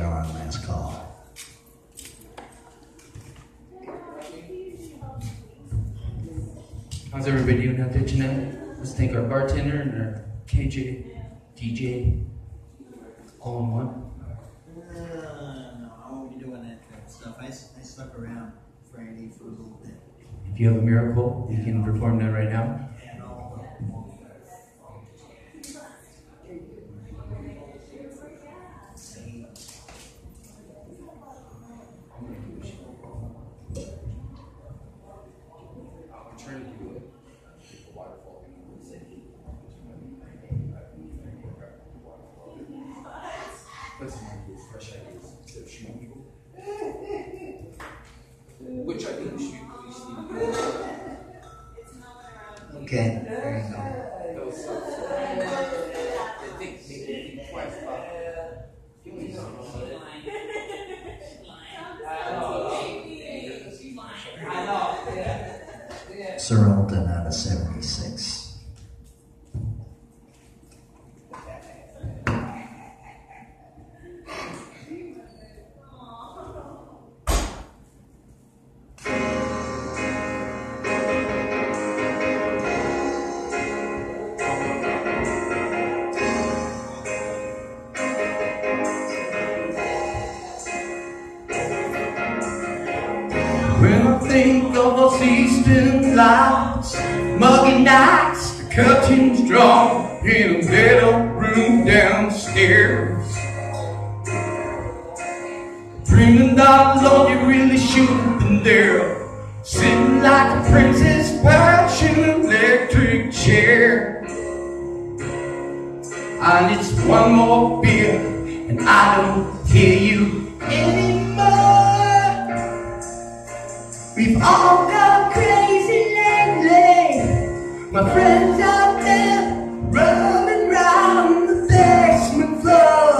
you're on last call. How's everybody doing out there tonight? Let's thank our bartender and our KJ, DJ, all in one. Uh, no, I won't be doing that kind of stuff. I stuck around Friday for a little bit. If you have a miracle, you can perform that right now. And all Which I think we should Okay, there you go. Sir Alden out of When I think of those eastern lights, muggy nights, the curtains drawn in a little room downstairs. Dreaming that Lord, you really should have been there. Sitting like a princess perched in an electric chair. And it's one more beer, and I don't hear you Gone crazy lately. My friends out there roaming round the basement floor.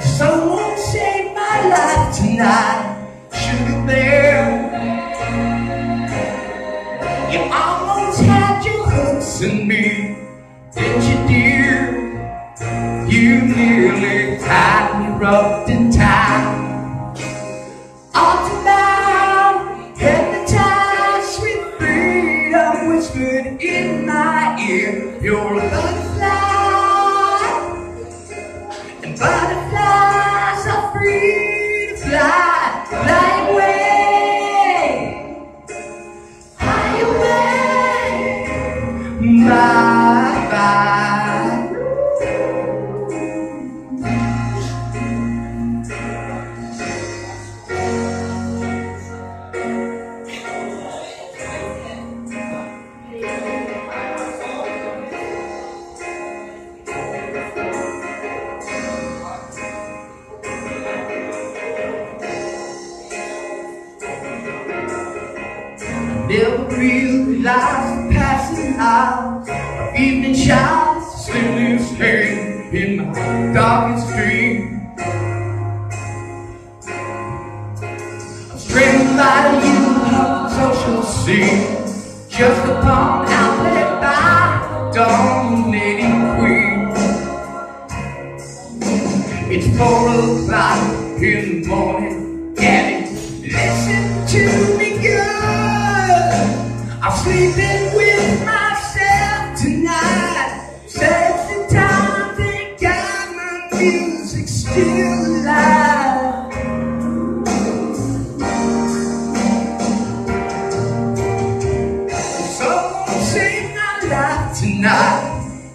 Someone saved my life tonight. You almost had your hooks in me, didn't you, dear? Time. All Never realized the passing hours of evening showers lives hanging in my darkest dream. I'm straying by you social scene, just a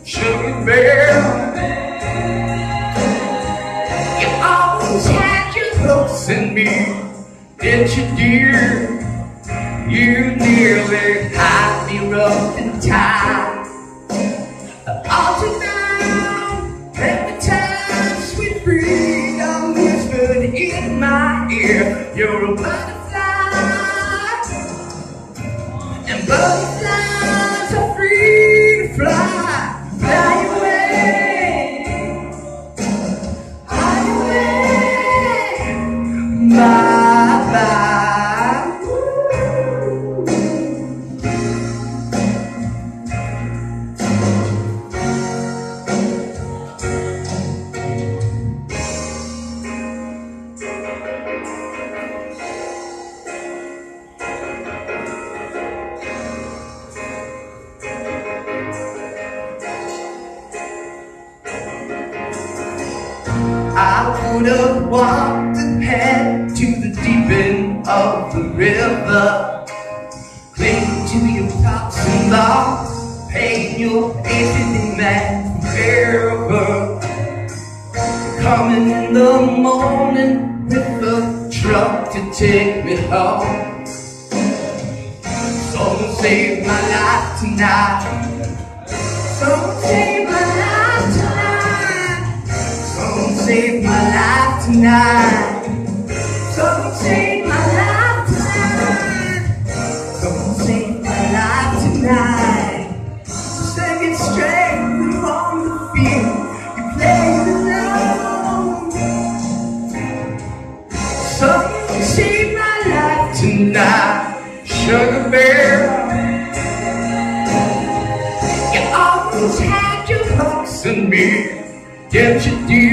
Sugar bear. You always had your hopes in me, didn't you, dear? You nearly had me rough and tied. All tonight, every time sweet freedom whispered in my ear, you're a have walked ahead to the deep end of the river. Cling to your tops and locks, paying your aged man forever. Coming in the morning with a truck to take me home. Someone save my life tonight. Someone save save my life tonight. Someone save my life tonight. Someone save my life tonight. Second straight, we on the field. You played alone. Someone save my life tonight. Sugar bear. You always had your hooks in me, didn't you, dear?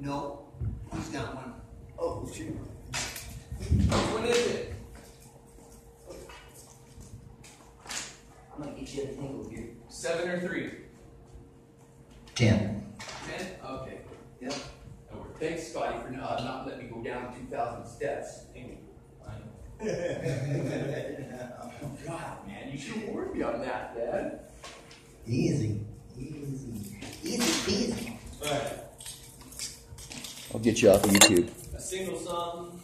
no, he's got one. Oh, shoot. What is it? I'm gonna get you a thing over here. Seven or three? 10. Ten? Okay. Yep. Over. Thanks, Scotty, for not, uh, not letting me go down two thousand steps. Anyway, fine. God, man, you should have warned me on that, Dad. Easy. Easy. Easy peasy. Right. I'll get you off of YouTube. A single song